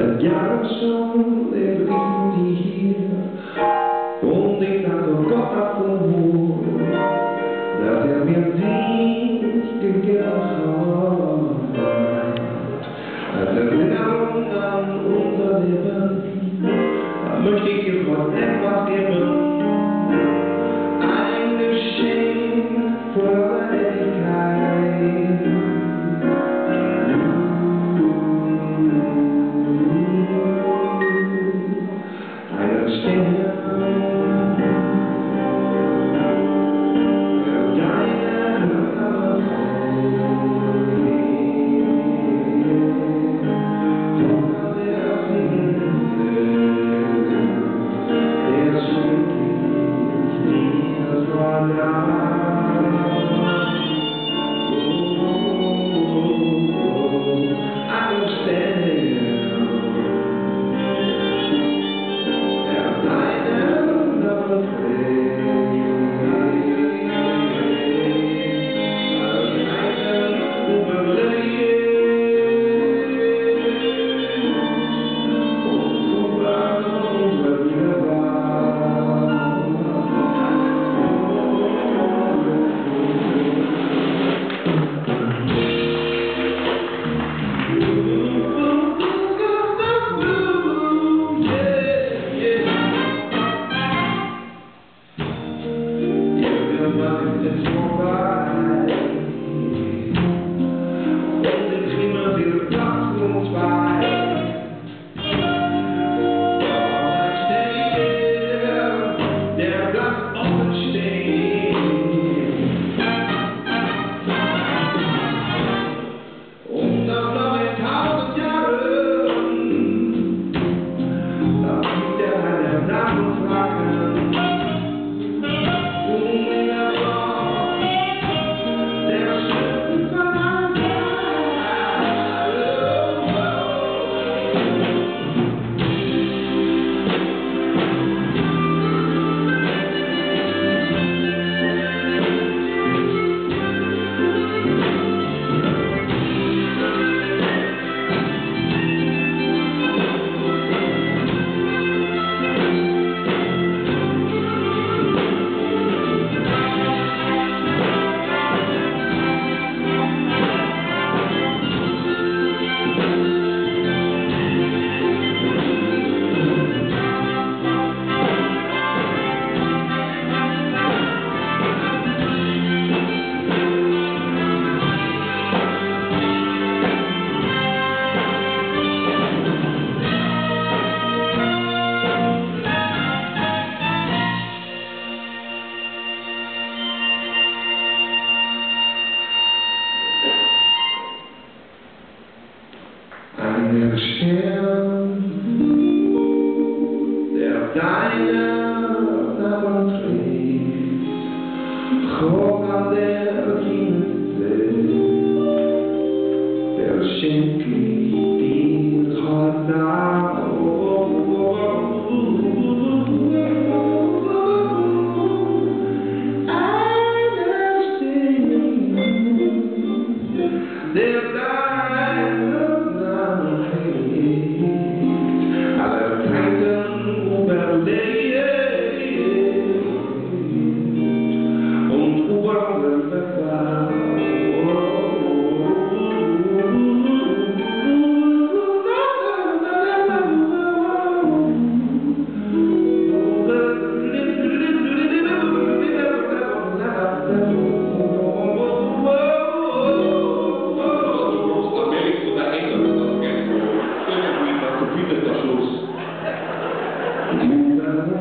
Seit Jahren schon lebt die hier und dat danke Gott dafür, dass er mir dich gegeben hat. Als er Glauben an unser Leben, möchte ich dir von etwas geben. on day. share.